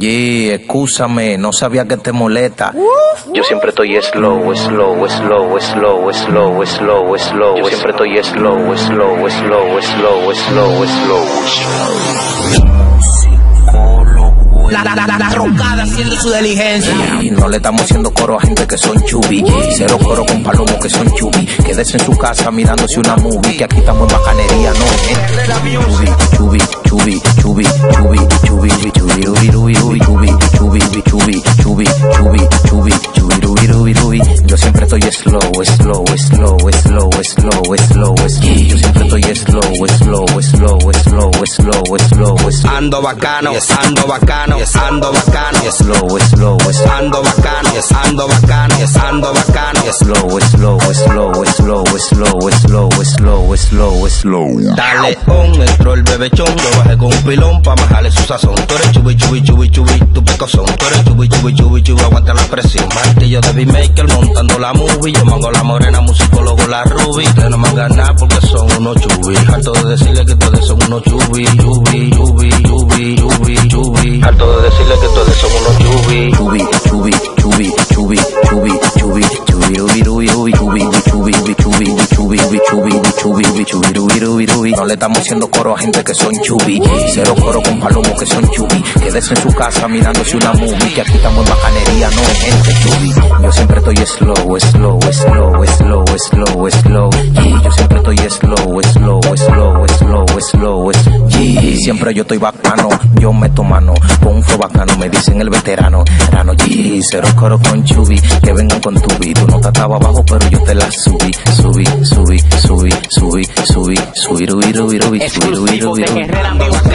Yeah, escúchame, no sabía que te molesta. Yo siempre estoy slow, slow, slow, slow, slow, slow, slow. Yo siempre estoy slow, slow, slow, slow, slow, slow. La, la, la, la roncada haciendo su diligencia. Y no le estamos haciendo coro a gente que son chubi. Cero coro con palomos que son chubi. Quédese en su casa mirándose una movie. Que aquí estamos en bacanería, no. Chubi, chubi, chubi, chubi, chubi, chubi, chubi, rubi, rubi, rubi, chubi, chubi, slow, slow, slow, slow, slow, slow. Yo siempre estoy slow, slow, slow, slow, slow, slow, slow. Ando bacano, ando bacano, ando bacano, Slow, slow, slow. ando bacano, ando bacano, ando bacano. slow, slow, slow, slow, slow, slow, slow, slow, slow. Dale on, entró el bebechón, lo bajé con un pilón pa' bajarle su sazón. Tú eres chubi, chubi, chubi, chubi, tu pecozón. Tú eres chubi, chubi, chubi, chubi, aguanta la presión. Martillo de beatmaker montando la movie. Yo mango la morena, musicólogo la porque son unos chubi. Harto de decirle que ustedes son unos chubi, chubi, chubi, chubi, chubi, chubi. Harto de decirle que son unos chubi. Chubi, chubi, chubi, chubi, chubi, chubi, chubi, rubi, rubi, rubi, chubi, chubi, chubi, chubi, chubi, chubi, chubi, chubi, chubi, rubi, rubi, rubi. No le estamos haciendo coro a gente que son chubi. Cero coro con palomos que son chubi. Quédese en su casa mirándose una movie. Que aquí estamos en bacanería, no gente chubi. Yo siempre estoy slow, slow, slow, slow, slow, slow. Yo siempre estoy slow, slow, slow, slow, slow. Y siempre yo estoy bacano, yo meto mano. Con un flow bacano, me dicen el veterano. Rano G, cero coro con chubi. Que vengan con tubi. Tú no estaba abajo, pero yo te la subí. Subí, subí, subí, subí, subí, subí, subí, de rubi. Herrera Ando Music.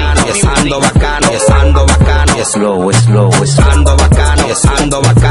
bacano, bacano. Slow, slow, ando bacano, ando bacano.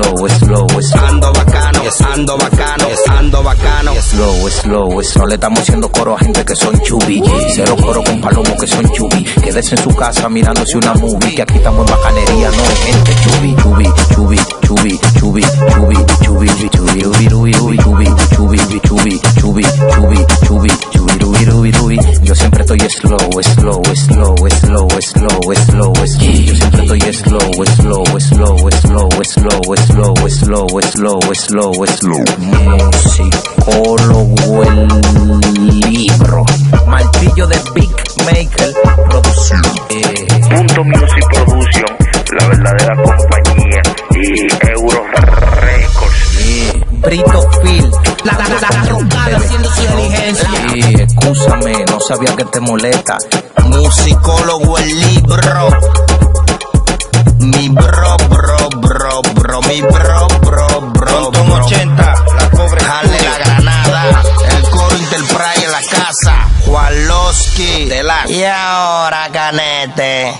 Slow, slow, slow. Ando bacano, ando bacano, ando bacano. Slow, slow, slow. No le estamos haciendo coro a gente que son chubi. Cero coro con palomos que son chubi. Quédese en su casa mirándose una movie. Que aquí estamos en bacanería, no gente chubi. Chubi, chubi, chubi, chubi, chubi, chubi, chubi, rubi, chubi, chubi, chubi, chubi, chubi, chubi, chubi, rubi, rubi, rubi. Yo siempre estoy slow, slow, slow, slow, slow, slow, slow. Yo siempre estoy slow, slow, slow, slow, slow, slow, slow, slow, slow, slow. Musicólogo el libro. Martillo de Big Maker Producción. Eh, Punto Music Production, la verdadera compañía, y Euro Records. eh, Brito Phil. La, la, la, la roncada haciendo su diligencia. Escúchame, no sabía que te molesta. Musicólogo el libro. Mi bro, bro, bro, bro, mi bro, bro, bro. Con 80, la cobre. Jale la granada. El coro Enterprise en la casa. Juan Losky. De la. Y ahora, canete.